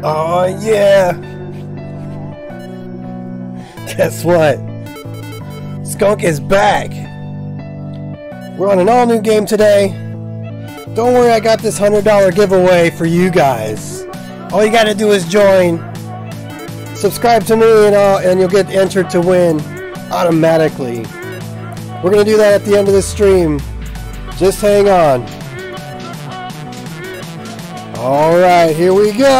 Oh yeah! Guess what? Skunk is back! We're on an all new game today. Don't worry, I got this $100 giveaway for you guys. All you gotta do is join, subscribe to me, and, uh, and you'll get entered to win automatically. We're gonna do that at the end of the stream. Just hang on. Alright, here we go!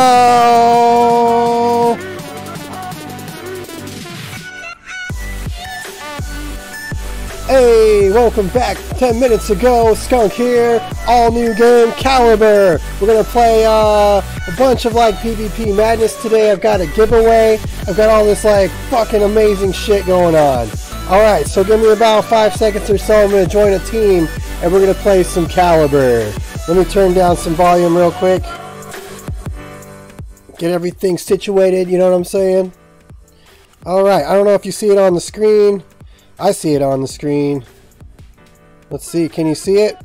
Hey, welcome back. 10 minutes ago, Skunk here. All new game, Caliber. We're gonna play uh, a bunch of like PvP madness today. I've got a giveaway. I've got all this like fucking amazing shit going on. Alright, so give me about five seconds or so. I'm gonna join a team and we're gonna play some Caliber. Let me turn down some volume real quick. Get everything situated, you know what I'm saying? Alright, I don't know if you see it on the screen. I see it on the screen. Let's see, can you see it?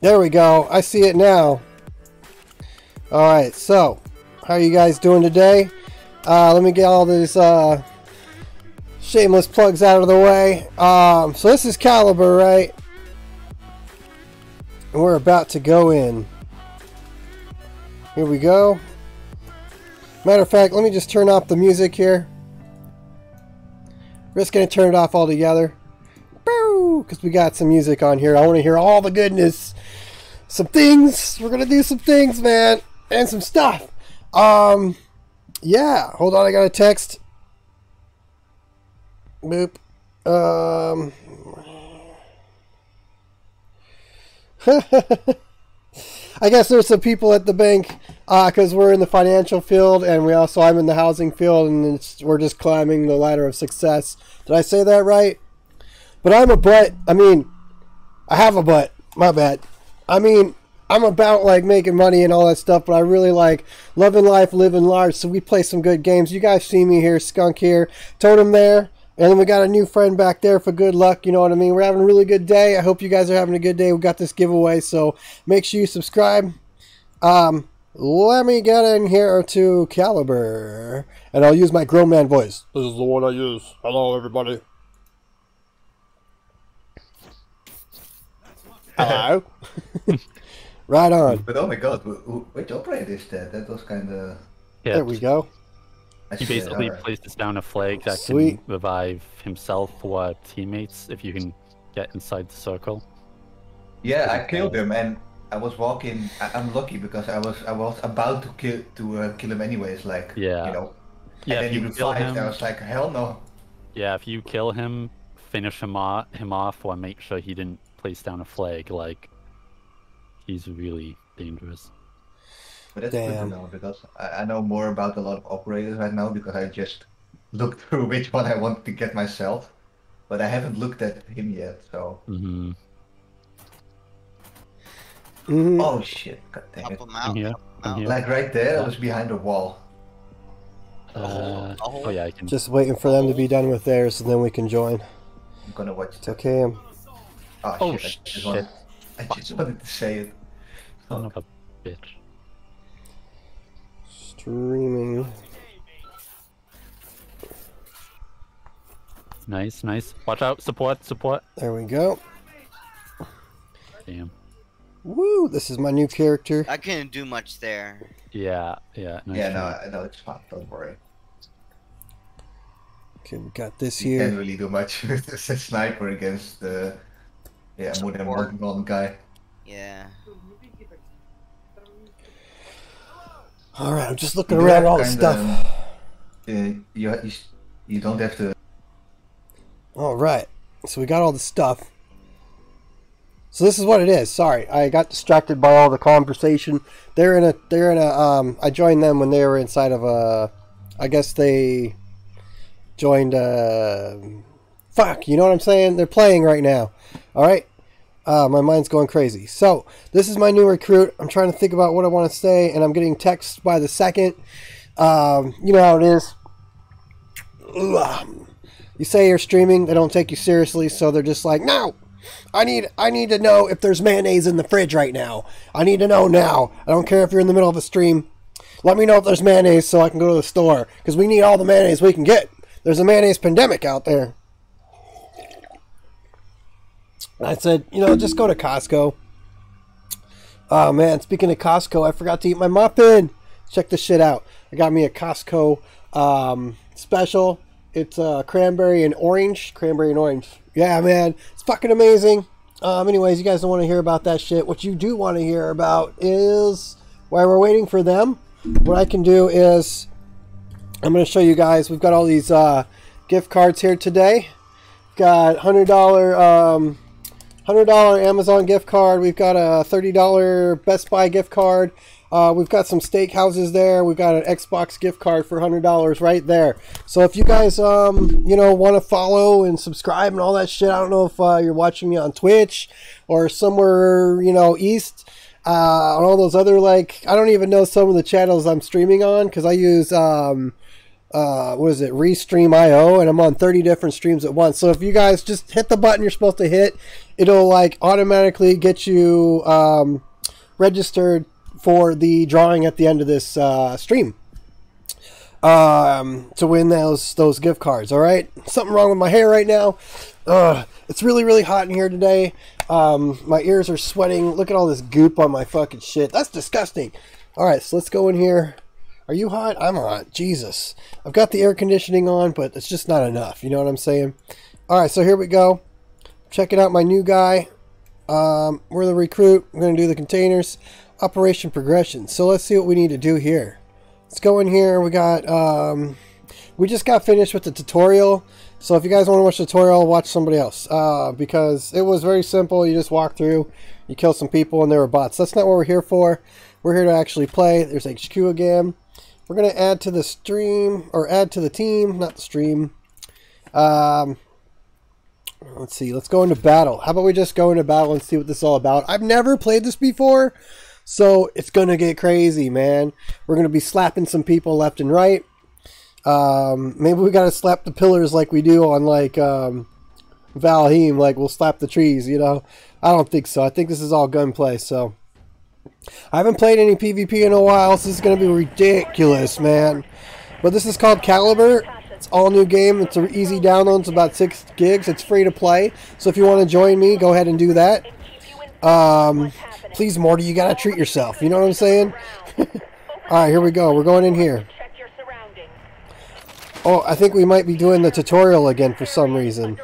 There we go, I see it now. Alright, so, how are you guys doing today? Uh, let me get all these uh, shameless plugs out of the way. Um, so this is Caliber, right? And we're about to go in. Here we go. Matter of fact, let me just turn off the music here. We're just going to turn it off altogether. Boo! Because we got some music on here. I want to hear all the goodness. Some things. We're going to do some things, man. And some stuff. Um, yeah. Hold on. I got a text. Boop. Um. I guess there's some people at the bank because uh, we're in the financial field and we also I'm in the housing field and we're just climbing the ladder of success. Did I say that right? But I'm a butt. I mean, I have a butt. My bad. I mean, I'm about like making money and all that stuff, but I really like loving life, living large. So we play some good games. You guys see me here, Skunk here, Totem there. And then we got a new friend back there for good luck. You know what I mean? We're having a really good day. I hope you guys are having a good day. We got this giveaway, so make sure you subscribe. Um, let me get in here to Caliber, and I'll use my grown man voice. This is the one I use. Hello, everybody. Hello. right on. But oh my god, which operator is that? That was kind of. Yeah. There we go. He basically right. places down a flag that Sweet. can revive himself or teammates if you can get inside the circle. Yeah, I killed him and I was walking. I, am lucky because I was I was about to kill to uh, kill him anyways. Like yeah, you know. Yeah, and then if you kill him, I was like, hell no. Yeah, if you kill him, finish him off, him off, or make sure he didn't place down a flag, like he's really dangerous. But that's Damn. good to know because I, I know more about a lot of operators right now because I just looked through which one I want to get myself, but I haven't looked at him yet. So. Mm-hmm. Mm-hmm. Oh shit! God damn it! I'm here. Like right there, I was behind a wall. Uh, oh yeah, I can. Just waiting for them to be done with theirs, and then we can join. I'm gonna watch. It's okay. I'm... Oh, oh shit! I just, wanted, I just wanted to say it. Son of a bitch. Streaming. Nice, nice. Watch out, support, support. There we go. Damn. Woo, this is my new character. I couldn't do much there. Yeah, yeah. Nice yeah, no, I know it's fine, don't worry. Okay, we got this you here. can't really do much with a sniper against the yeah, more than one guy. Yeah. All right, I'm just looking you around all the stuff. Uh, you, you you don't have to. All right, so we got all the stuff. So this is what it is. Sorry, I got distracted by all the conversation. They're in a they're in a um. I joined them when they were inside of a. I guess they joined a. Fuck, you know what I'm saying? They're playing right now. All right. Uh, my mind's going crazy. So, this is my new recruit. I'm trying to think about what I want to say, and I'm getting texts by the second. Um, you know how it is. You say you're streaming, they don't take you seriously, so they're just like, no! I need I need to know if there's mayonnaise in the fridge right now. I need to know now. I don't care if you're in the middle of a stream. Let me know if there's mayonnaise so I can go to the store because we need all the mayonnaise we can get. There's a mayonnaise pandemic out there. I said, you know, just go to Costco. Oh man, speaking of Costco, I forgot to eat my muffin. Check this shit out. I got me a Costco um, special. It's uh, cranberry and orange. Cranberry and orange. Yeah, man, it's fucking amazing. Um, anyways, you guys don't want to hear about that shit. What you do want to hear about is while we're waiting for them. What I can do is I'm going to show you guys. We've got all these uh, gift cards here today. Got hundred dollar um, hundred dollar Amazon gift card. We've got a thirty dollar Best Buy gift card. Uh, we've got some steak houses there. We've got an Xbox gift card for hundred dollars right there. So if you guys, um, you know, want to follow and subscribe and all that shit, I don't know if uh, you're watching me on Twitch or somewhere, you know, east. Uh, on all those other like, I don't even know some of the channels I'm streaming on because I use um, uh, what is it, Restream IO, and I'm on 30 different streams at once. So if you guys just hit the button you're supposed to hit, it'll like automatically get you um, registered for the drawing at the end of this uh, stream um, to win those those gift cards. All right, something wrong with my hair right now. Ugh, it's really really hot in here today. Um, my ears are sweating. Look at all this goop on my fucking shit. That's disgusting. All right, so let's go in here. Are you hot? I'm hot. Jesus. I've got the air conditioning on, but it's just not enough. You know what I'm saying? All right, so here we go. Checking out my new guy. Um, we're the recruit. We're going to do the containers. Operation progression. So let's see what we need to do here. Let's go in here. We got, um, we just got finished with the tutorial. So if you guys want to watch the tutorial, watch somebody else. Uh, because it was very simple. You just walk through, you kill some people, and there were bots. That's not what we're here for. We're here to actually play. There's HQ again. We're going to add to the stream, or add to the team, not the stream. Um, let's see. Let's go into battle. How about we just go into battle and see what this is all about? I've never played this before. So it's going to get crazy, man. We're going to be slapping some people left and right. Um, maybe we got to slap the pillars like we do on like um, Valheim, like we'll slap the trees, you know? I don't think so. I think this is all gunplay, so. I haven't played any PvP in a while, so this is going to be ridiculous, man. But this is called Caliber. It's all new game. It's an easy download. It's about 6 gigs. It's free to play. So if you want to join me, go ahead and do that. Um, please, Morty, you got to treat yourself. You know what I'm saying? Alright, here we go. We're going in here. Oh, I think we might be doing the tutorial again for some reason.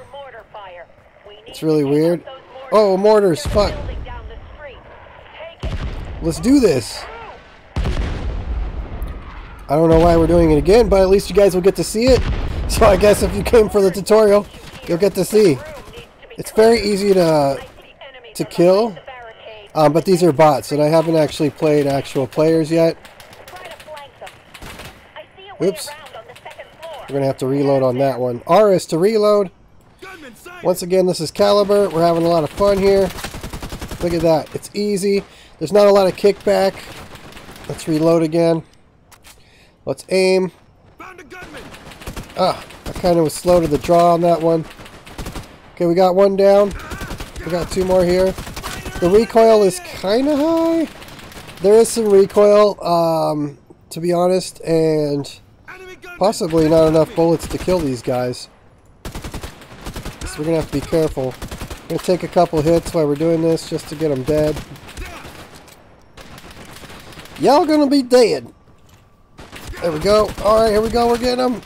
It's really weird. Oh, mortars, fuck. Let's do this. I don't know why we're doing it again, but at least you guys will get to see it. So I guess if you came for the tutorial, you'll get to see. It's very easy to to kill, um, but these are bots, and I haven't actually played actual players yet. Oops. We're going to have to reload on that one. R is to reload. Once again, this is Caliber. We're having a lot of fun here. Look at that. It's easy. There's not a lot of kickback. Let's reload again. Let's aim. Ah, I kind of was slow to the draw on that one. Okay, we got one down. We got two more here. The recoil is kind of high. There is some recoil, um, to be honest, and possibly not enough bullets to kill these guys. So we're going to have to be careful. I'm going to take a couple hits while we're doing this just to get them dead. Y'all to be dead. There we go. Alright, here we go. We're getting them.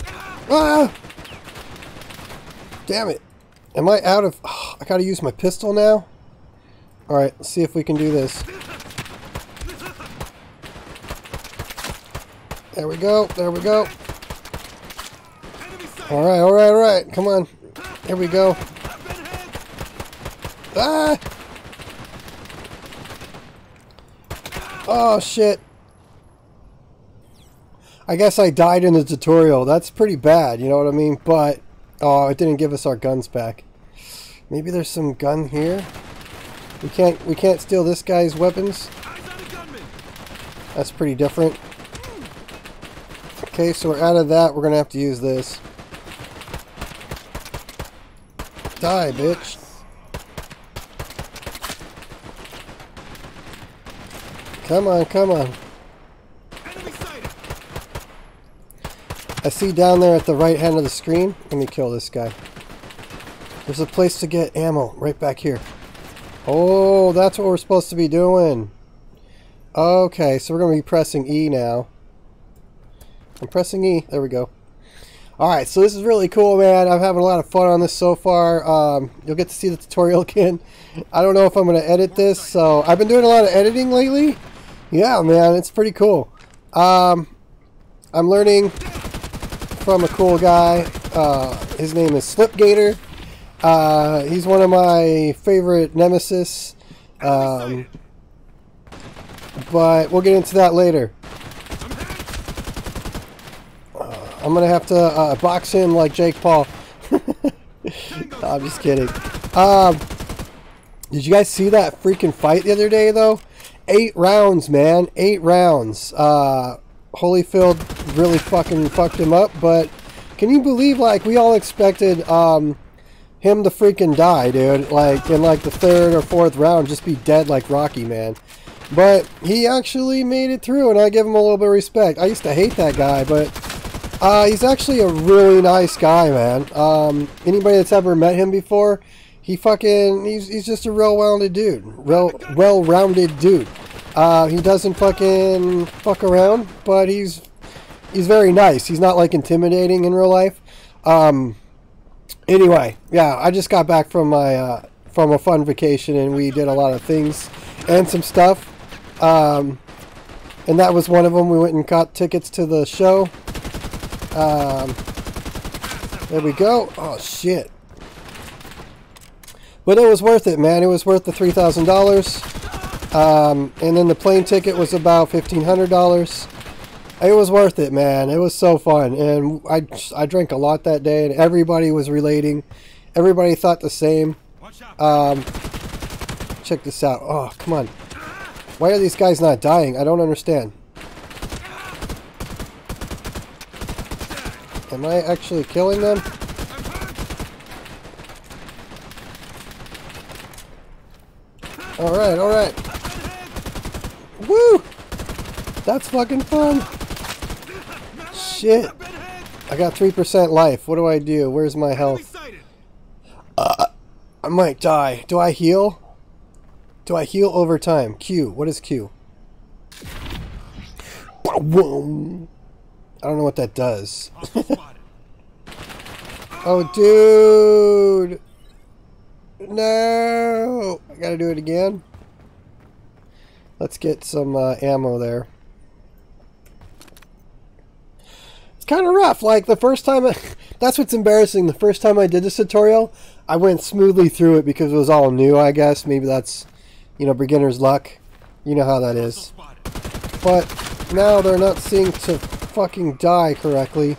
Ah! Damn it. Am I out of... Oh, I gotta use my pistol now? Alright, let's see if we can do this. There we go. There we go. Alright, alright, alright. Come on. Here we go. Ah! Oh, shit. I guess I died in the tutorial. That's pretty bad, you know what I mean? But, oh, it didn't give us our guns back. Maybe there's some gun here? We can't, we can't steal this guy's weapons? That's pretty different. Okay, so we're out of that. We're going to have to use this. Die, bitch. Come on, come on. I see down there at the right hand of the screen. Let me kill this guy. There's a place to get ammo right back here. Oh, that's what we're supposed to be doing. Okay, so we're going to be pressing E now. I'm pressing E. There we go. Alright, so this is really cool, man. I'm having a lot of fun on this so far. Um, you'll get to see the tutorial again. I don't know if I'm going to edit this, so I've been doing a lot of editing lately. Yeah, man, it's pretty cool. Um, I'm learning from a cool guy. Uh, his name is Slipgator. Uh, he's one of my favorite nemesis. Um, but we'll get into that later. Uh, I'm gonna have to uh, box him like Jake Paul. I'm just kidding. Um, did you guys see that freaking fight the other day though? Eight rounds, man. Eight rounds. Uh, Holyfield really fucking fucked him up, but can you believe like we all expected um, him to freaking die, dude? Like in like the third or fourth round, just be dead like Rocky, man. But he actually made it through, and I give him a little bit of respect. I used to hate that guy, but uh, he's actually a really nice guy, man. Um, anybody that's ever met him before, he fucking, he's, he's just a real-rounded dude. Real, well-rounded dude. Uh, he doesn't fucking fuck around, but he's, he's very nice. He's not, like, intimidating in real life. Um, anyway, yeah, I just got back from my, uh, from a fun vacation, and we did a lot of things and some stuff. Um, and that was one of them. We went and got tickets to the show. Um, there we go. Oh, shit. But it was worth it, man. It was worth the $3,000. Um, and then the plane ticket was about $1,500. It was worth it, man. It was so fun. And I, I drank a lot that day, and everybody was relating. Everybody thought the same. Um, check this out. Oh, come on. Why are these guys not dying? I don't understand. Am I actually killing them? Alright, alright. Woo! That's fucking fun! Shit! I got 3% life. What do I do? Where's my health? Uh, I might die. Do I heal? Do I heal over time? Q. What is Q? I don't know what that does. oh, dude! No! I gotta do it again. Let's get some uh, ammo there. It's kind of rough. Like, the first time... I, that's what's embarrassing. The first time I did this tutorial, I went smoothly through it because it was all new, I guess. Maybe that's you know, beginner's luck. You know how that is. But now they're not seeing to fucking die correctly.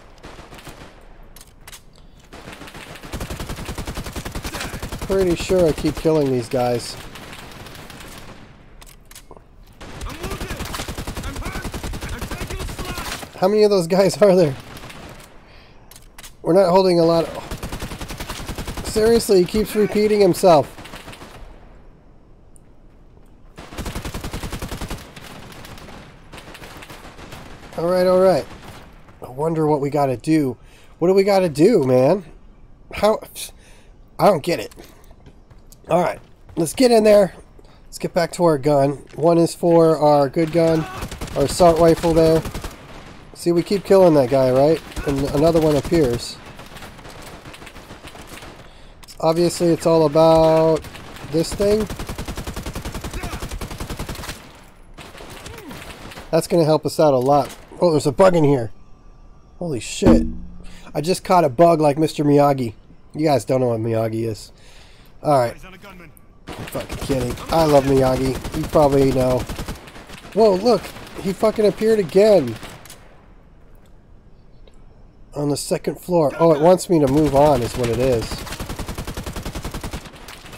Pretty sure I keep killing these guys. How many of those guys are there? We're not holding a lot of... Seriously, he keeps repeating himself. Alright, alright. I wonder what we gotta do. What do we gotta do, man? How... I don't get it. Alright, let's get in there. Let's get back to our gun. One is for our good gun, our assault rifle there. See, we keep killing that guy, right? And another one appears. Obviously, it's all about this thing. That's going to help us out a lot. Oh, there's a bug in here. Holy shit. I just caught a bug like Mr. Miyagi. You guys don't know what Miyagi is. Alright. Fucking kidding. I love Miyagi. You probably know. Whoa, look. He fucking appeared again. On the second floor. Oh, it wants me to move on is what it is.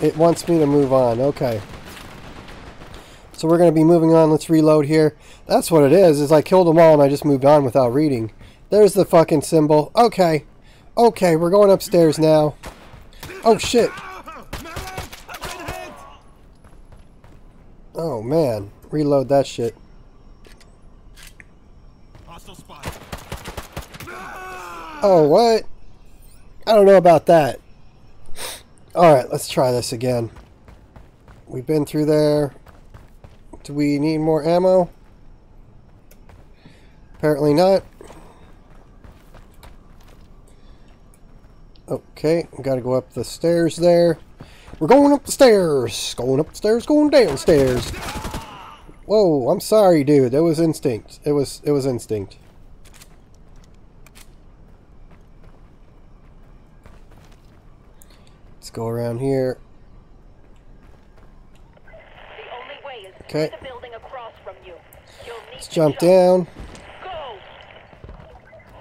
It wants me to move on. Okay. So we're going to be moving on. Let's reload here. That's what it is, is I killed them all and I just moved on without reading. There's the fucking symbol. Okay. Okay, we're going upstairs now. Oh, shit. Oh man, reload that shit. Oh, what? I don't know about that. Alright, let's try this again. We've been through there. Do we need more ammo? Apparently not. Okay, gotta go up the stairs there. We're going up the stairs! Going up the stairs, going downstairs! Whoa, I'm sorry, dude. That was instinct. It was it was instinct. Let's go around here. The only way is Okay. through the building across from you. You'll need Let's to jump jump. down. Go!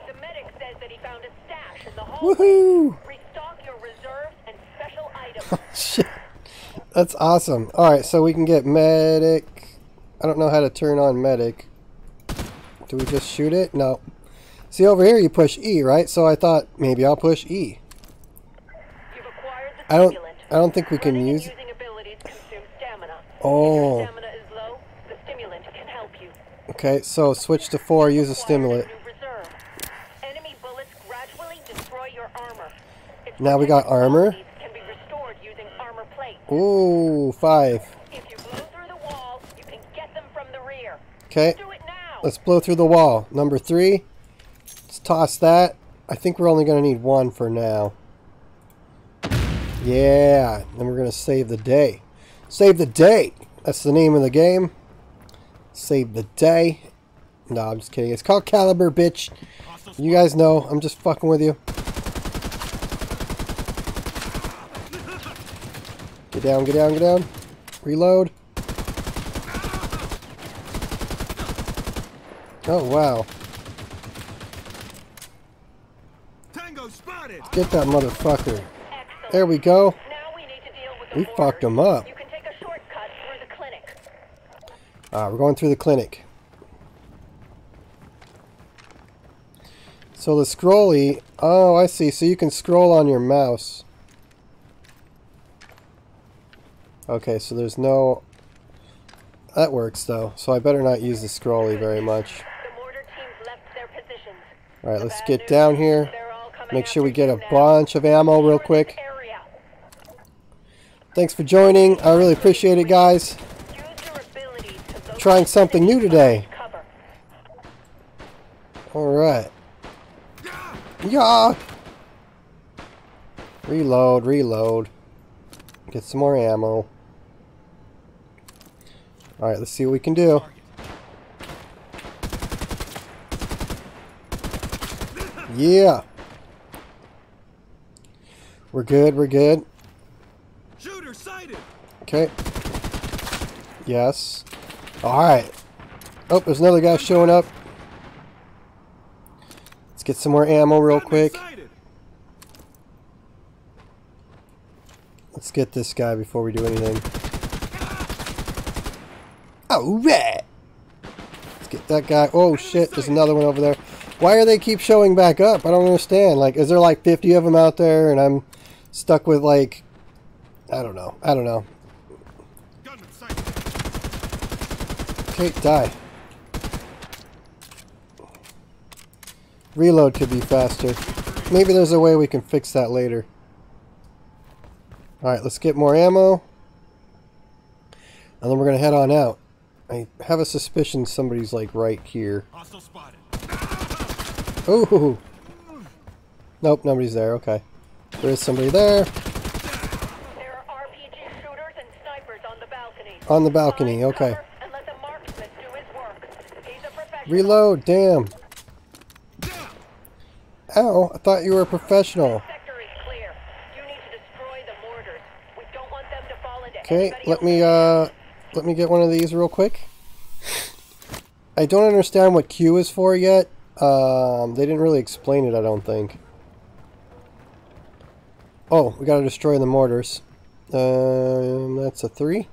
The medic says that he found a stash in the hallway. Woohoo! Restock your reserves and special items. Shit. That's awesome. Alright, so we can get medic. I don't know how to turn on medic. Do we just shoot it? No. See over here you push E, right? So I thought maybe I'll push E. You've acquired the I don't. I don't think we can Running use using abilities consume stamina. Oh. If your oh. stamina is low, the stimulant can help you. Okay, so switch to 4, use a stimulant. Enemy bullets gradually destroy your armor. Now we got armor. qualities Can be restored using armor plate. Ooh, 5. If you blow through the wall, you can get them from the rear. Okay, Do it now. let's blow through the wall. Number 3. Let's toss that. I think we're only going to need one for now. Yeah, then we're going to save the day. Save the day! That's the name of the game. Save the day. No, I'm just kidding. It's called Caliber, bitch. You guys know. I'm just fucking with you. Get down, get down, get down. Reload. Oh, wow. Tango spotted. Get that motherfucker. There we go. We fucked to deal with the We mortars. fucked 'em up. You can take a shortcut through the clinic. Ah, we're going through the clinic. So the scrolly, oh, I see. So you can scroll on your mouse. Okay, so there's no. That works though. So I better not use the scrolly very much. The mortar teams left their positions. All right, let's get down here. Make sure we get a bunch of ammo real quick. Thanks for joining. I really appreciate it, guys. Trying something new today. Cover. All right. Yeah. Reload, reload. Get some more ammo. All right, let's see what we can do. Yeah. We're good, we're good. Shooter sighted. Okay. Yes. All right. Oh, there's another guy showing up. Let's get some more ammo real quick. Let's get this guy before we do anything. Oh, right. Let's get that guy. Oh, shit. There's another one over there. Why are they keep showing back up? I don't understand. Like, is there like 50 of them out there and I'm stuck with like... I don't know. I don't know. Okay, die. Reload could be faster. Maybe there's a way we can fix that later. Alright, let's get more ammo. And then we're going to head on out. I have a suspicion somebody's like right here. Hostile spotted. Ooh! Nope, nobody's there. Okay. There is somebody there. There are RPG shooters and snipers on the balcony. On the balcony, okay. let the marksman do his work. He's a professional. Reload, damn. Ow, I thought you were a professional. Sector is clear. You need to destroy the mortars. We don't want them to fall into Okay, let me uh let me get one of these real quick. I don't understand what Q is for yet. Um, they didn't really explain it, I don't think. Oh, we gotta destroy the mortars. Um, that's a three.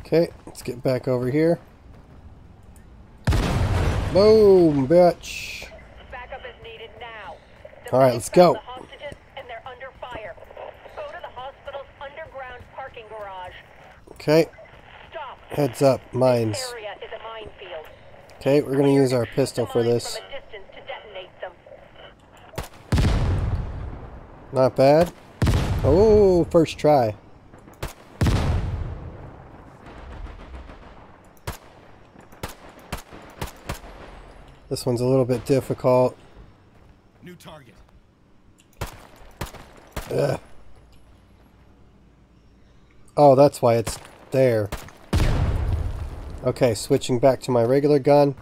Okay, let's get back over here. Boom, bitch. Backup is needed now. The All right, let's go. Okay, heads up, mines. Okay, we're gonna use our pistol for this. Not bad. Oh, first try. This one's a little bit difficult. New target. Ugh. Oh, that's why it's there. Okay, switching back to my regular gun.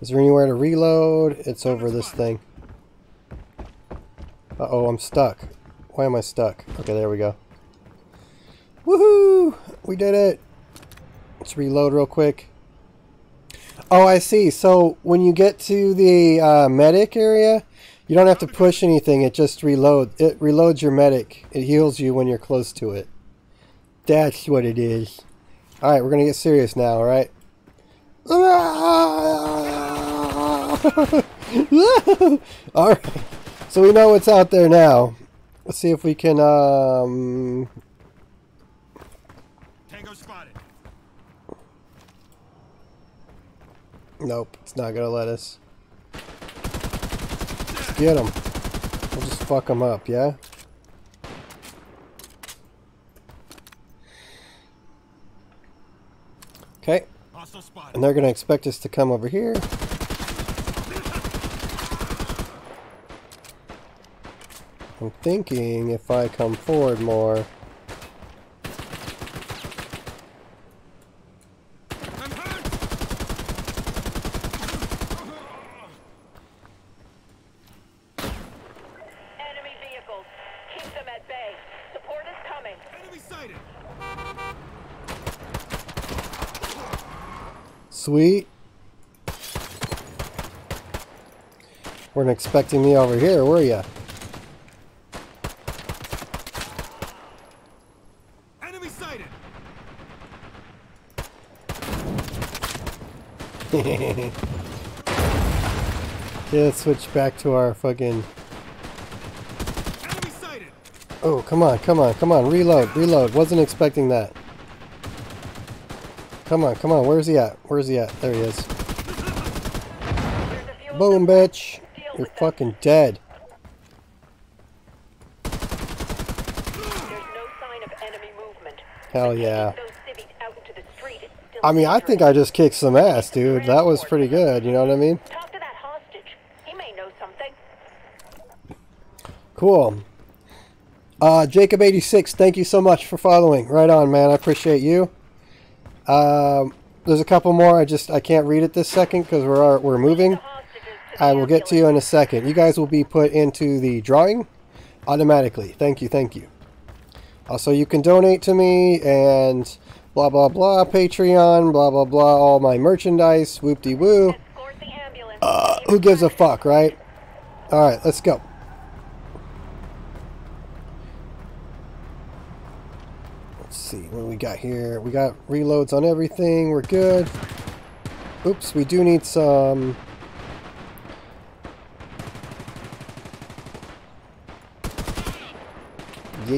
Is there anywhere to reload? It's over this thing. Uh-oh, I'm stuck. Why am I stuck? Okay, there we go. Woohoo! We did it! Let's reload real quick. Oh, I see. So, when you get to the uh, medic area, you don't have to push anything. It just reloads. It reloads your medic. It heals you when you're close to it. That's what it is. All right, we're gonna get serious now. All right. all right. So we know what's out there now. Let's see if we can. Um. Tango spotted. Nope, it's not gonna let us. Get them. We'll just fuck them up. Yeah. Okay. And they're going to expect us to come over here. I'm thinking if I come forward more. I'm hurt. Enemy vehicles. Keep them at bay. Support is coming. Enemy sighted. Sweet. Weren't expecting me over here, were ya? Enemy sighted. Yeah, let's switch back to our fucking... Enemy sighted. Oh, come on, come on, come on. Reload, reload. Wasn't expecting that. Come on, come on. Where's he at? Where's he at? There he is. There's a fuel Boom, bitch. You're fucking dead. There's no sign of enemy movement. Hell yeah. Those civvies out into the street is still I mean, I think I just kicked some ass, dude. That was pretty good, you know what I mean? Talk to that hostage. He may know something. Cool. Uh, Jacob86, thank you so much for following. Right on, man. I appreciate you. Um, there's a couple more. I just I can't read it this second because we're we're moving. The hostages to the I will get to you in a second. You guys will be put into the drawing automatically. Thank you, thank you. Also, you can donate to me and blah blah blah. Patreon, blah blah blah. All my merchandise. Whoop de woo. Escort the ambulance. Uh, who gives a fuck, right? All right, let's go. Let's see what we got here. We got reloads on everything. We're good. Oops, we do need some.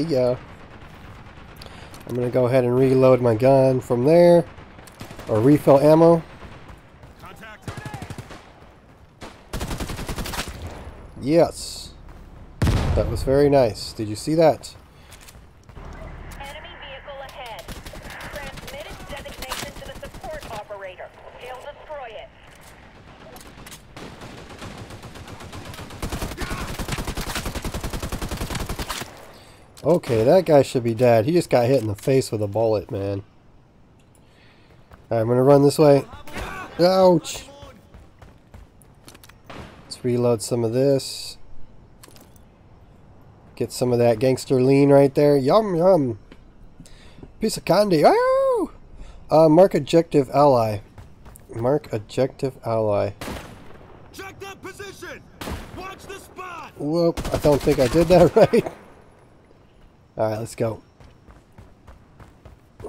Yeah. I'm gonna go ahead and reload my gun from there, or refill ammo. Yes. That was very nice. Did you see that? Enemy vehicle ahead. Transmit its designation to the support operator. He'll destroy it. Okay, that guy should be dead. He just got hit in the face with a bullet, man. Alright, I'm gonna run this way. Ouch! Let's reload some of this. Get some of that gangster lean right there. Yum yum! Piece of candy. Oh! Uh, mark objective ally. Mark objective ally. Check that position. Watch the spot. Whoop, I don't think I did that right. Alright, let's go. I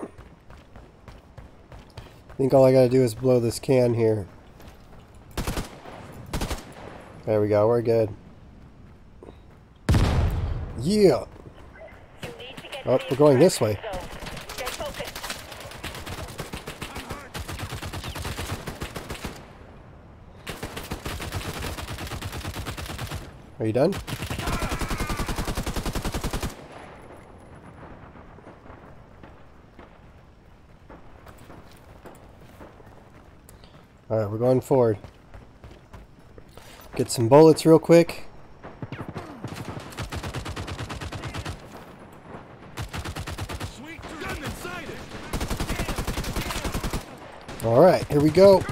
think all I gotta do is blow this can here. There we go, we're good. Yeah! Oh, we're going this way. Are you done? Alright, we're going forward. Get some bullets real quick. Alright, here we go.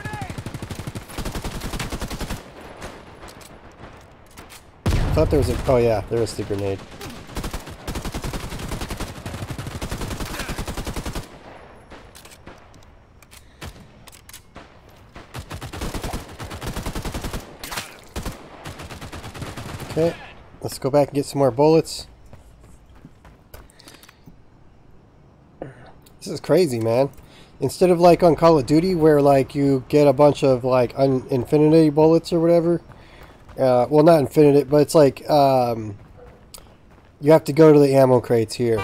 thought there was a. Oh, yeah, there was the grenade. Okay, let's go back and get some more bullets. This is crazy, man. Instead of like on Call of Duty, where like you get a bunch of like un- infinity bullets or whatever. Uh, well, not infinite, but it's like um, you have to go to the ammo crates here.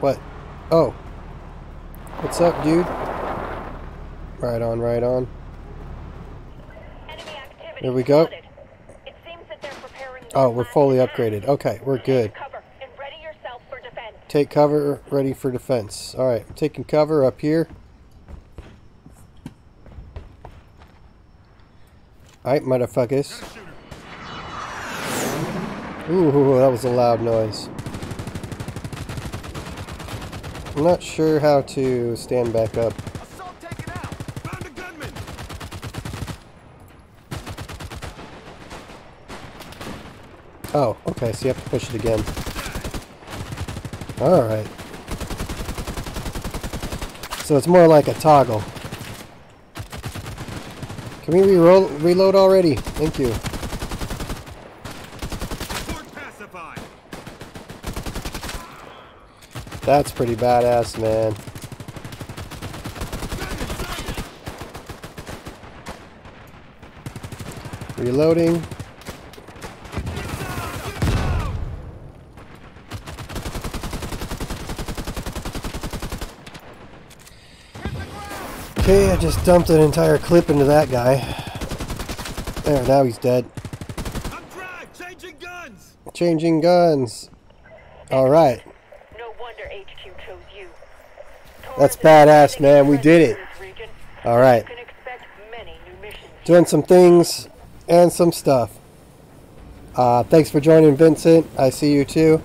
What? Oh, what's up, dude? Right on, right on. There we go. spotted. It seems that they're preparing Oh, we're fully upgraded. Okay, we're good. Take cover and ready yourself for defense. Take cover, ready for defense. Alright, I'm taking cover up here. Alright, motherfuckers. Ooh, that was a loud noise. I'm not sure how to stand back up. Assault taken out. Found a gunman. Oh, okay, so you have to push it again. Alright. So it's more like a toggle. Can we re reload already? Thank you. That's pretty badass, man. Reloading. Okay, I just dumped an entire clip into that guy. There, now he's dead. I'm dry. Changing guns. Changing guns. Alright. No wonder HQ chose you. That's badass, man. We did it. Alright. You can expect many new missions. doing some things and some stuff. Uh, thanks for joining, Vincent. I see you too.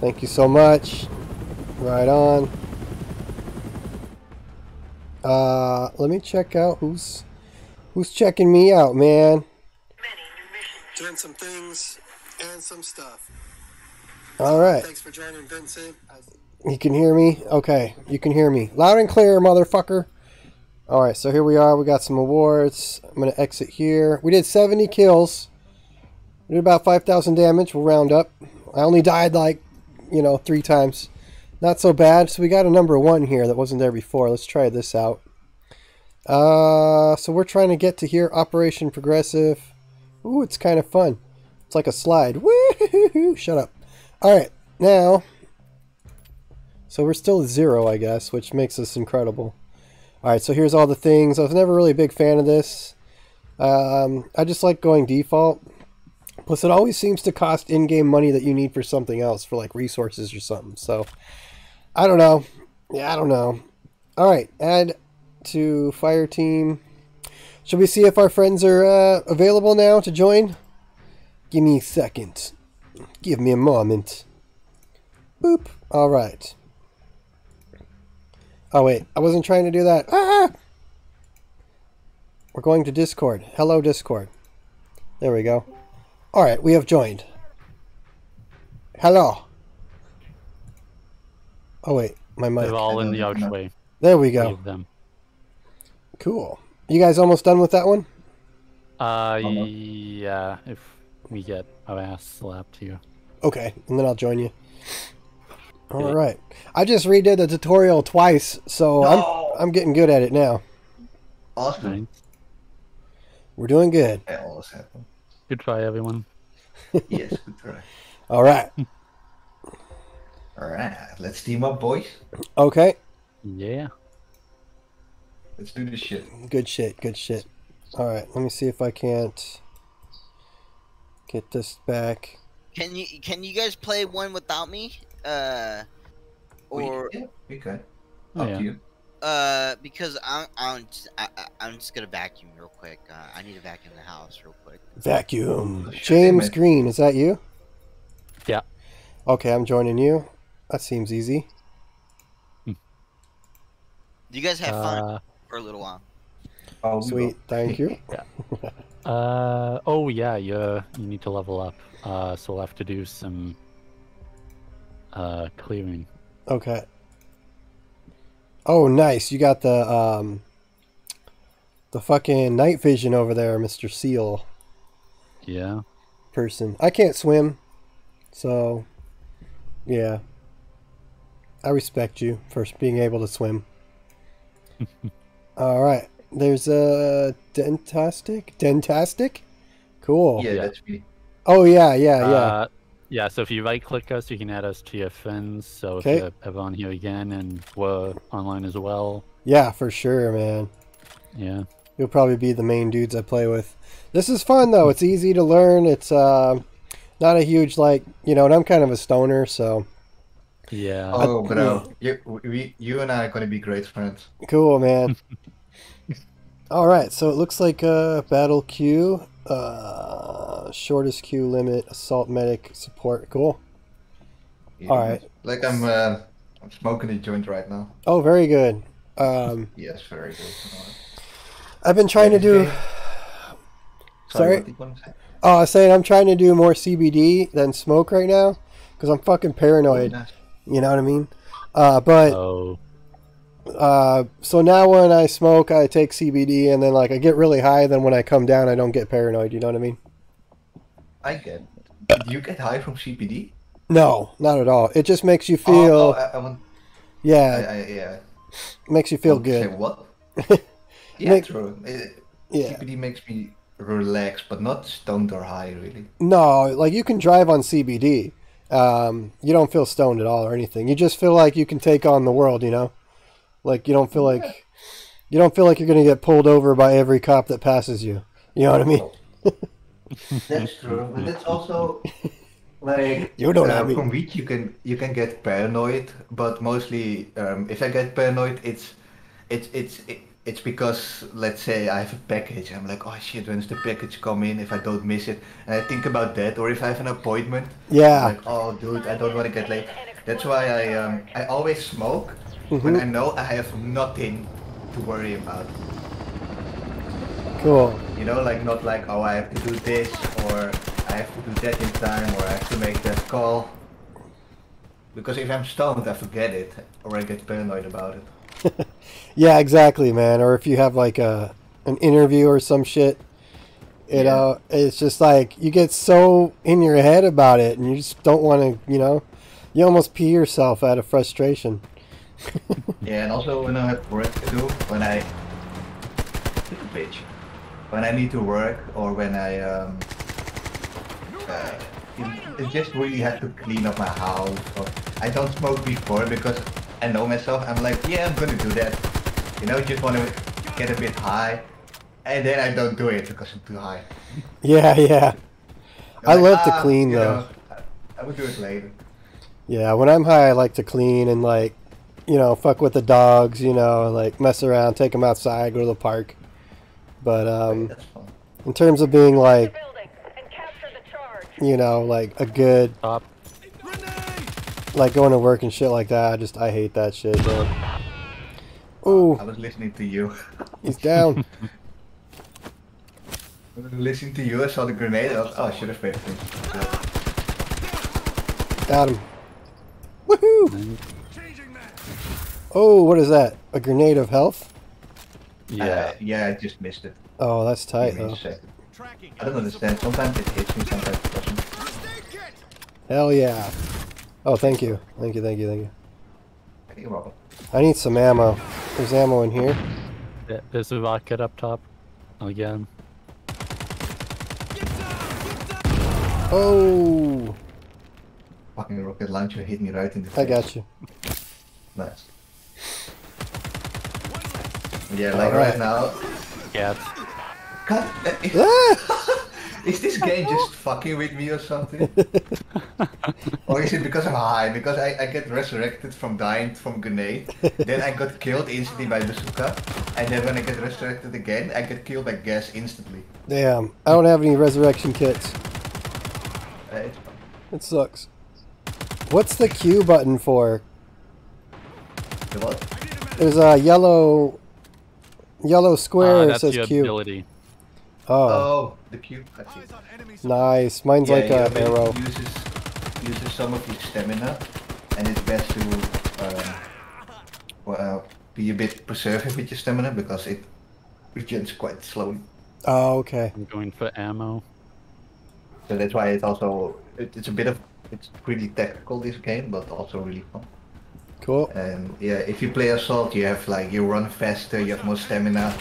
Thank you so much. Right on. Uh, let me check out who's who's checking me out, man. Many new missions. Doing some things and some stuff. All right. Thanks for joining, Vincent. You can hear me? Okay, you can hear me. Loud and clear, motherfucker. All right, so here we are. We got some awards. I'm going to exit here. We did 70 kills. We did about 5,000 damage. We'll round up. I only died like, you know, three times. Not so bad. So we got a number one here that wasn't there before. Let's try this out. Uh, so we're trying to get to here. Operation Progressive. Ooh, it's kind of fun. It's like a slide. Woo! Shut up. All right, now. So we're still at zero, I guess, which makes us incredible. All right, so here's all the things. I was never really a big fan of this. Um, I just like going default. Plus, it always seems to cost in-game money that you need for something else, for like resources or something. So, I don't know. Yeah, I don't know. All right, add to fire team. Should we see if our friends are uh, available now to join? Give me a second. Give me a moment. Boop. All right. Oh wait, I wasn't trying to do that. Ah! We're going to Discord. Hello, Discord. There we go. All right, we have joined. Hello. Oh wait, my mic. They're all in the don't archway. There we go. them. Cool. You guys almost done with that one? Uh, Almost. yeah, if we get our ass slapped here. Okay, and then I'll join you. All Yeah. right. I just redid the tutorial twice, so No. I'm I'm getting good at it now. Awesome. Right. We're doing good. That always happens. Good try, everyone. Yes, good try. All right. Alright, let's team up, boys. Okay. Yeah. Let's do this shit. Good shit. Good shit. All right. Let me see if I can't. Get this back. Can you can you guys play one without me? Uh, We- or yeah, we could. Oh, Up yeah. to you. uh, because I'm I'm just, I, I- I'm just gonna vacuum real quick. Uh, I need to vacuum the house real quick. Vacuum. James. Green, is that you? Yeah. Okay, I'm joining you. That seems easy. You guys have fun Uh, for a little while. Oh, Sweet, thank you. uh, oh yeah, you you need to level up. Uh, so we'll have to do some uh clearing. Okay. Oh, nice. You got the um the fucking night vision over there, Mr. Seal Yeah. person. I can't swim. So yeah. I respect you for being able to swim. All right. There's a dentastic. Dentastic? Cool. Yeah, Yeah. that's me. Oh yeah, yeah, yeah. Uh, yeah. So if you right click us, you can add us to your friends. So Okay. if you're ever on here again and we're online as well, yeah, for sure, man. yeah. You'll probably be the main dudes I play with. This is fun though. It's easy to learn. It's uh, not a huge like you know, and I'm kind of a stoner, so Yeah. Oh, bro, you, we, you and I are gonna be great friends. cool, man. All right, so it looks like a battle queue, uh, shortest queue limit, assault medic support. Cool. Yeah. All right. Like I'm, uh, I'm smoking a joint right now. Oh, very good. Um, Yes, very good. I've been trying to do. Sorry? what did you want to say? Oh, I was saying I'm trying to do more CBD than smoke right now because I'm fucking paranoid. Nice. You know what I mean? Uh, but Oh, uh, so now when I smoke, I take CBD, and then like I get really high. Then when I come down, I don't get paranoid. You know what I mean? I get. Do you get high from CBD? No, not at all. It just makes you Oh, feel, oh, I, I want. Yeah, I, yeah. makes you feel Want to Say good. what? yeah, Make- true. It, Yeah. CBD makes me relax, but not stoned or high, really. No, like you can drive on CBD. Um, you don't feel stoned at all or anything. You just feel like you can take on the world. You know, like you don't feel like you don't feel like you're gonna get pulled over by every cop that passes you. You know what I mean? That's true, but it's also like You don't uh, I. From weed, you can you can get paranoid, but mostly um, if I get paranoid, it's it's it's it, it's because let's say I have a package. I'm like, oh shit, when's the package coming? If I don't miss it, and I think about that, or if I have an appointment, Yeah. Like, oh dude, I don't want to get late. That's why I um I always smoke Mm-hmm. when I know I have nothing to worry about. Cool. You know, like not like oh I have to do this or I have to do that in time or I have to make that call. Because if I'm stoned, I forget it or I get paranoid about it. Yeah, exactly, man. Or if you have like a an interview or some shit, you Yeah. know, it's just like you get so in your head about it, and you just don't want to, you know, you almost pee yourself out of frustration. Yeah, and also when I have work to do, when I bitch, when I need to work or when I um, uh, you, you just really have to clean up my house. Or I don't smoke before because I know myself. I'm like, yeah, I'm gonna do that. You know, just want to get a bit high, and then I don't do it because I'm too high. Yeah, yeah, I'm I like, love to "Ah, clean, though." know, I, I will do it later. yeah. When I'm high, I like to clean and like, you know, fuck with the dogs, you know, like mess around, take them outside, go to the park. But um, in terms of being like, building and capture the charge. you know, like a good top. Grenade! like going to work and shit like that. I just I hate that shit, man. Ooh, I was listening to you. he's down. I was listening to you. I saw the grenade. I was, oh, I should have paid attention. Got him. Woohoo! Changing that! Oh, what is that? A grenade of health? Yeah. Uh, yeah, I just missed it. Oh, that's tight Give me a though. I don't understand. Sometimes it hits me, sometimes it doesn't. First aid kit! Hell yeah. Oh, thank you. Thank you, thank you, thank you. You're welcome. I need some ammo. There's ammo in here. There- There's a rocket up top. Again. Get down! Get down! Oh, Fucking rocket launcher hit me right in the face. I got you. Nice. Yeah, like Alright. right now. Yeah. God, Ah! Is this game just fucking with me or something? or is it because I'm high? Because I, I get resurrected from dying from grenade, then I got killed instantly by bazooka, and then when I get resurrected again, I get killed by gas instantly. Damn, I don't have any resurrection kits. It's fun. It sucks. What's the Q button for? The what? There's a yellow yellow square Uh, that that's says your Q. ability. Oh, Oh, the Q. I see. Eyes on enemy nice. Mine's Yeah, like your a ability arrow. Uses, uses some of your stamina, and it's best to um, well, be a bit preservative with your stamina because it regens quite slowly. Oh, okay. I'm going for ammo. So that's why it's also it, it's a bit of it's pretty technical this game, but also really fun. Cool. And yeah, if you play assault, you have like you run faster, you have more stamina,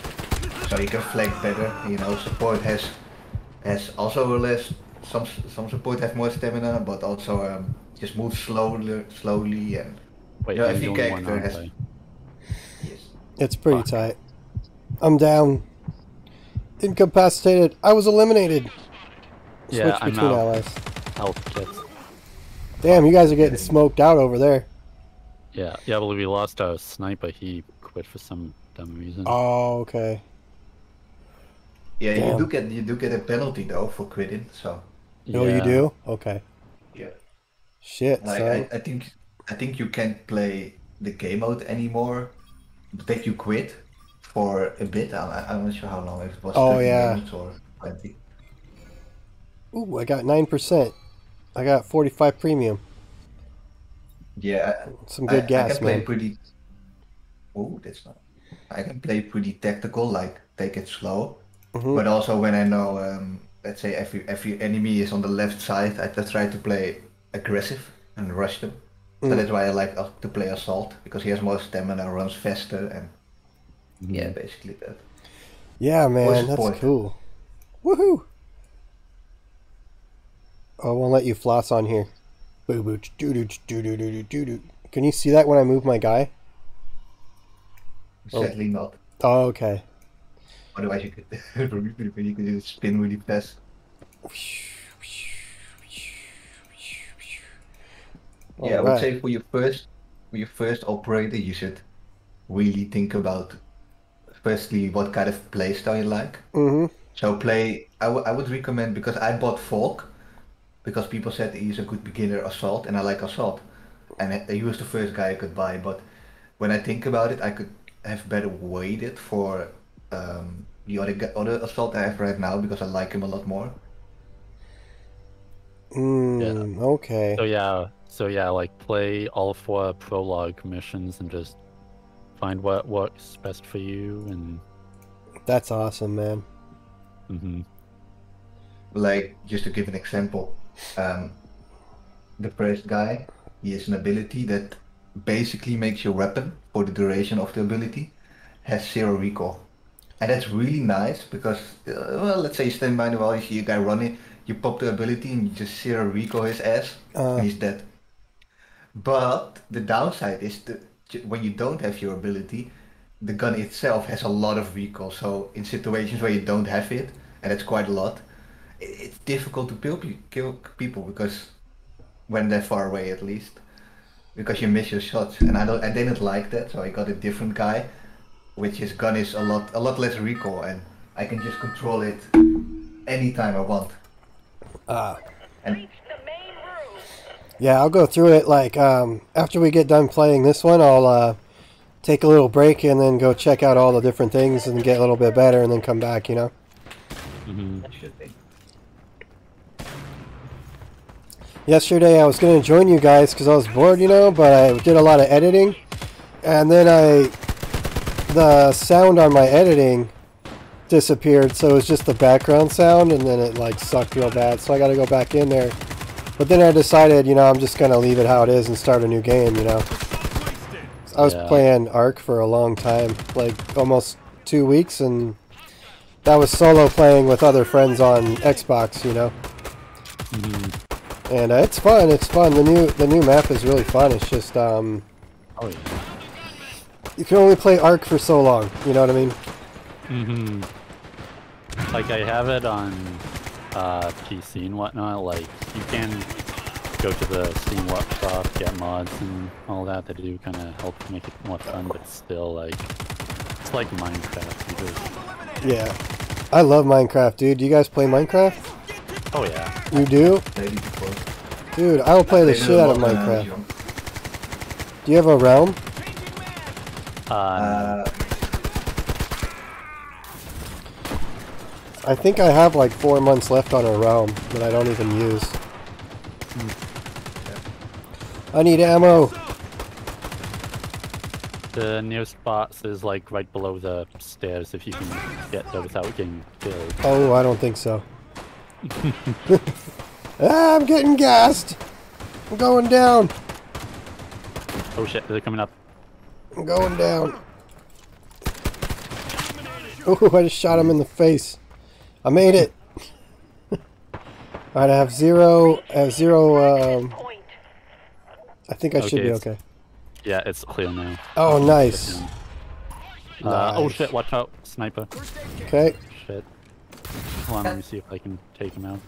so you can flank better. You know, support has has also less. Some some support have more stamina, but also um, just move slowly, slowly, and Wait, Yeah, I'm if the you only get one there, on has- play. yes. It's pretty Fuck. tight. I'm down. Incapacitated. I was eliminated. Yeah, Switch I'm between out. allies. Health kits. Damn, you guys are getting smoked out over there. Yeah, yeah, well, we lost our sniper. He quit for some dumb reason. Oh, okay. Yeah, Damn. you do get you do get a penalty though for quitting. So Oh, you do? Okay. yeah, Shit, like son. I, I think I think you can't play the game mode anymore. That you quit for a bit. I'm, I'm not sure how long it was. Oh, yeah. minutes or twenty. Ooh, I got 9%. I got 45 premium. Yeah, Some I- good I, gas, can play pretty. Oh, that's not. I can play pretty tactical, like take it slow. Mhm. But also when I know, um, let's say every every enemy is on the left side, I just try to play aggressive and rush them. So Mm. that's why I like uh, to play assault because he has more stamina, runs faster, and yeah, basically that. Yeah, man, that's support. cool. Woohoo! Oh, I won't let you floss on here. Boo boo doo doo doo doo doo doo doo. Can you see that when I move my guy? Oh. Sadly not. Oh, okay. Otherwise you could you could just spin really fast. Yeah, I would say for your first for your first operator, you should really think about firstly what kind of playstyle you like. Mm-hmm. So play. I would- I would recommend because I bought Falk because people said he's a good beginner assault, and I like assault, and he was the first guy I could buy. But when I think about it, I could have better waited for um, the other other assault I have right now because I like him a lot more. Mm, okay. So yeah, so yeah, like play all four prologue missions and just find what works best for you and That's awesome, man. Mm-hmm. Like just to give an example, um, the first guy, he has an ability that basically makes your weapon for the duration of the ability has zero recoil, and that's really nice because uh, well, let's say you stand by the wall, you see a guy running, you pop the ability and you just zero recoil his ass, Uh. and he's dead. But the downside is that when you don't have your ability, the gun itself has a lot of recoil. So in situations where you don't have it, and it's quite a lot, it's difficult to kill, kill people because when they're far away at least, because you miss your shots. And I don't, I didn't like that, so I got a different guy, which his gun is a lot, a lot less recoil, and I can just control it anytime I want. Ah. And Reach the main room. Yeah, I'll go through it. Like um, after we get done playing this one, I'll uh, take a little break and then go check out all the different things and get a little bit better, and then come back. You know. hmm that should be. Yesterday I was going to join you guys because I was bored, you know, but I did a lot of editing, and then I the sound on my editing disappeared, so it was just the background sound, and then it like sucked real bad. So I got to go back in there. But then I decided, you know, I'm just gonna leave it how it is and start a new game, you know. I was Yeah. playing Ark for a long time, like almost two weeks, and that was solo playing with other friends on Xbox, you know. hmm And uh, it's fun. It's fun. The new the new map is really fun. It's just um, Oh yeah. You can only play Ark for so long. You know what I mean? hmm Like I have it on uh, PC and whatnot, like you can go to the Steam Workshop, get mods and all that that do kind of help make it more fun, but still like it's like Minecraft. You just, Yeah. I love Minecraft, dude. Do you guys play Minecraft? oh yeah, You do? Played it before. Dude, I will play the shit out of lot when I was Minecraft. Do you have a realm? Uh, Uh, I think I have like four months left on a realm that I don't even use. I need ammo. the nearest spots is like right below the stairs if you can get there without getting killed. Oh, I don't think so. ah, I'm getting gassed. I'm going down. Oh shit, they're coming up. I'm going down. Oh, I just shot him in the face. I made it. Alright, I have zero. I have zero. Um, I think I should be okay. Yeah, it's clear now. Oh, nice. Uh, oh shit, watch out, sniper. Okay. Shit. Hold on, let me see if I can take him out.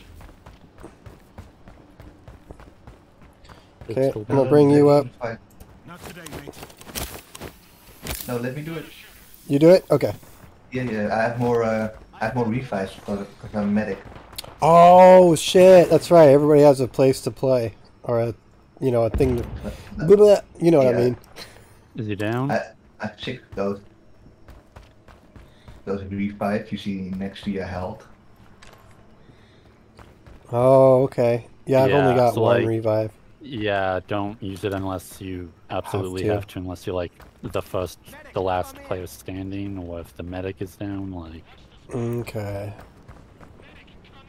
Okay, I'm gonna bring you up. Not today, mate. No, let me do it. You do it? Okay. Yeah, yeah. I have more. Uh, I have more revives because because I'm a medic. Oh shit! That's right. Everybody has a place to play, or a, you know, a thing. To, blah, blah, you know what I mean? Is he down? I I have six of those. Those revives you see next to your health. Oh, okay. Yeah, I've only got so, one like- revive. Yeah, don't use it unless you absolutely to. have to. unless you're like the first, the last player standing, or if the medic is down, like. Okay.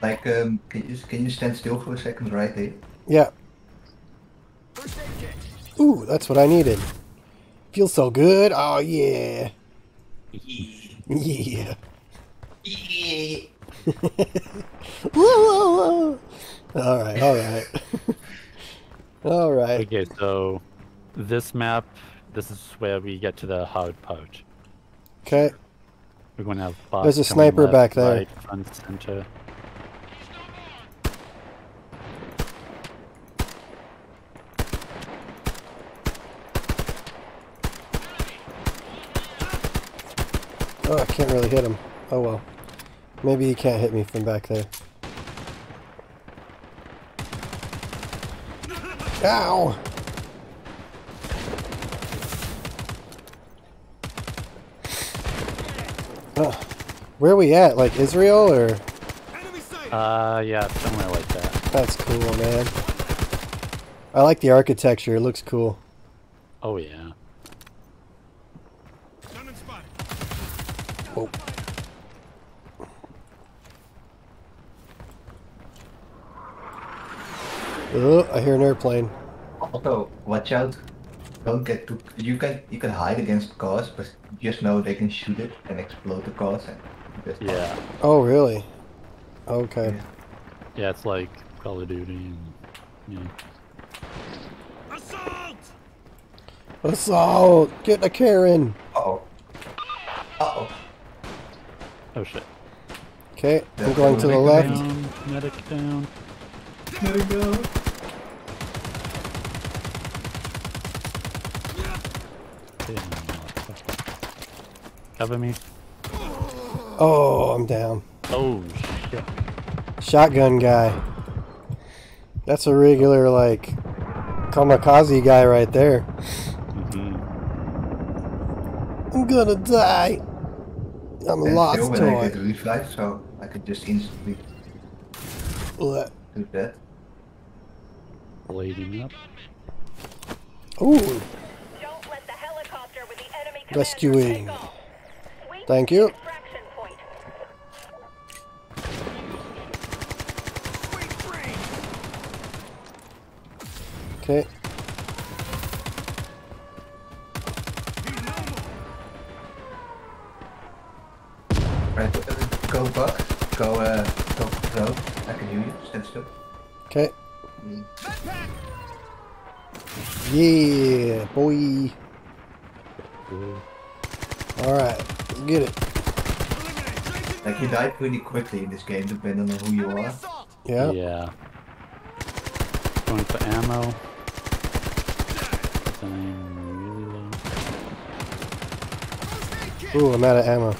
Like, um, can you can you stand still for a second, right there? Yeah. Ooh, that's what I needed. Feels so good. Oh yeah. yeah. Yeah. Whoa, whoa, whoa. All right. All right. all right. Okay, so this map, this is where we get to the hard part. Okay. We're going to have bots There's a sniper left, back there. Right, front, center. Oh, I can't really hit him. Oh well. Maybe he can't hit me from back there. Ow! Ugh. Where are we at? Like Israel or? Uh, yeah, somewhere like that. That's cool, man. I like the architecture. It looks cool. Oh yeah. Oh. Oh, I hear an airplane. Also, watch out. Don't get too. You can you can hide against cars, but just know they can shoot it and explode the cars. And just Yeah. Oh, really? Okay. Yeah, it's like Call of Duty and yeah. Assault! Assault! Get the Karen! Uh oh. Uh oh. Oh shit. Okay, I'm going to the left. Down, medic down. There we go. Damn, motherfucker. Cover me. Oh, I'm down. Oh shit. Shotgun guy. That's a regular, like, kamikaze guy right there. hmm I'm gonna die. I'm a And lost still when I get toy. revived, so I could just instantly Blech. do that. Blading up. Ooh, Don't let the helicopter with the enemy Rescuing. commander take off. Sweep Thank you. okay. Right, uh, go buck. Go, uh, go, go. I can hear you. Stand still. Okay. Yeah, boy. Alright, let's get it. Like you die pretty quickly in this game, depending on who you are. Yeah. Yeah. Going for ammo. I'm really low. Ooh, I'm out of ammo.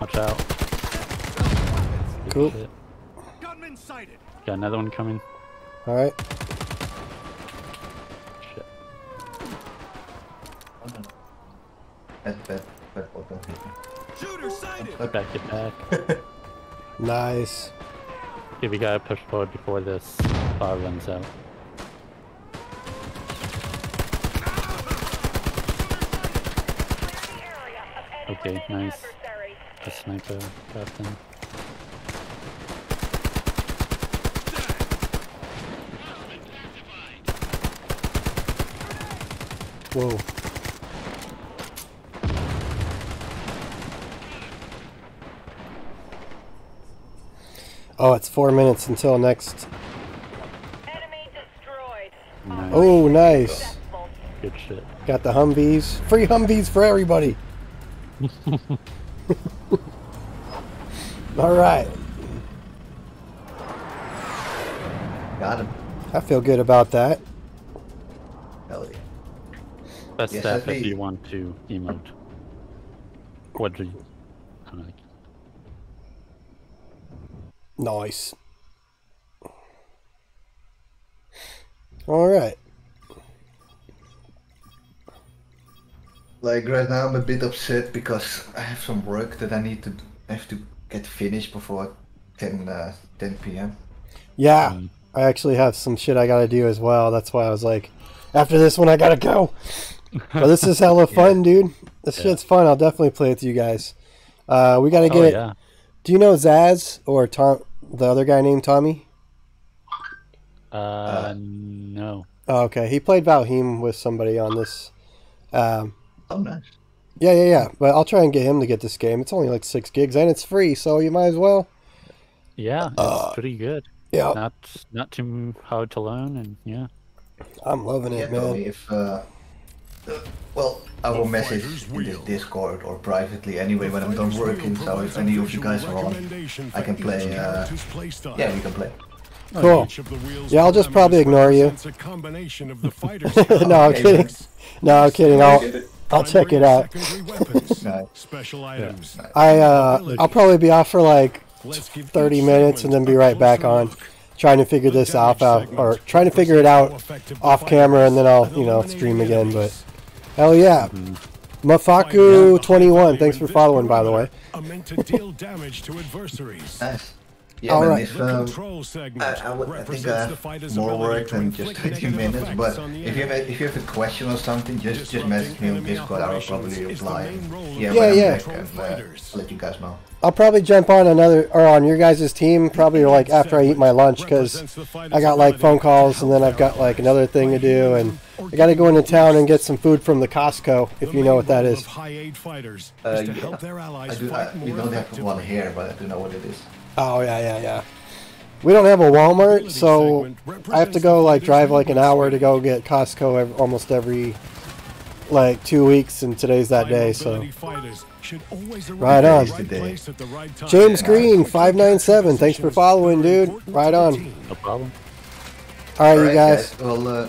Watch out. Good Cool. shit. Sighted. Got another one coming. All right. Shit. Oh, no, no. That bad, bad bot don't hit me. Shooter sighted. Get back. Nice. Okay, we gotta push forward before this bar runs out. Clear the area of Okay, nice. A sniper got them. Whoa. Oh, it's four minutes until next. Enemy destroyed. Nice. Oh, nice. Good shit. Got the Humvees. Free Humvees for everybody. All right. Got him. I feel good about that. Hell yeah. Best Yes, step if you want to emote. What do you? I don't know. Nice. All right. Like right now, I'm a bit upset because I have some work that I need to I have to get finished before 10 uh, 10 p.m. Yeah, Um, I actually have some shit I gotta do as well. That's why I was like, after this one, I gotta go. But this is hella fun, dude. This Yeah. shit's fun. I'll definitely play with you guys. Uh, we gotta Oh get. yeah. Do you know Zaz or Tom, the other guy named Tommy? Uh, no. Oh, okay, he played Valheim with somebody on this. Um, Oh, nice. yeah, yeah, yeah. But I'll try and get him to get this game. It's only like six gigs and it's free, so you might as well. Yeah, it's Uh, pretty good. Yeah, Not not too hard to learn, and yeah. I'm loving it, tell me man. if. Uh, uh, well, I will message fighter's in this wheel. Discord or privately anyway when I'm done working. So if any of you guys are on, I can play. Uh, yeah, we can play. Cool. Yeah, I'll just probably ignore you. A combination of the fighter's no, I'm kidding. No, I'm kidding. I'll I'll check it out. Special items. I uh I'll probably be off for like 30 minutes and then be right back on trying to figure this out out or trying to figure it out off camera and then I'll, you know, stream again, but hell yeah. Mm-hmm. Mafaku 21, thanks for following by the way. Are meant to deal damage to adversaries. Nice. Yeah, All man, right. if, The um, I, I, would, I think represents I have more work than just inflict 20 minutes, but if you, have, a- if you have a question or something, just just message me on Discord. I will probably operations is the reply. main role of Yeah, Yeah, yeah. back, and, uh, I'll let you guys know. I'll probably jump on another or on your guys' team probably like after I eat my lunch cuz I got like phone calls and then I've got like another thing to do and I got to go into town and get some food from the Costco if you know what that is. High aid fighters Uh, yeah. I do. I, we don't have one here, but I do know what it is. Oh yeah, yeah, yeah. We don't have a Walmart, so I have to go like drive like an hour to go get Costco ev- almost every like two weeks, and today's that day. So High-mobility fighters should always arrive Right on. Today. place at the right time. James Green five nine seven, thanks for following, dude. Right on. No problem. All right, you Alright, guys. Well, uh,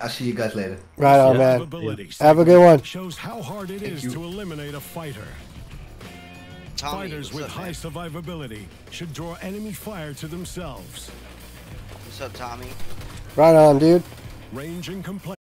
I'll see you guys later. Right on, man. Have a good one. Shows how hard it is to eliminate a fighter. Tommy, Fighters with high man? survivability should draw enemy fire to themselves. What's up, Tommy? Right on, dude. Range and complexity.